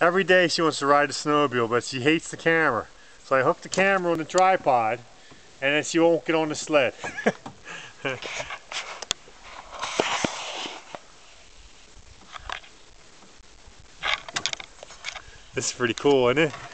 every day she wants to ride a snowmobile, but she hates the camera. So I hooked the camera on the tripod, and then she won't get on the sled. this is pretty cool, isn't it?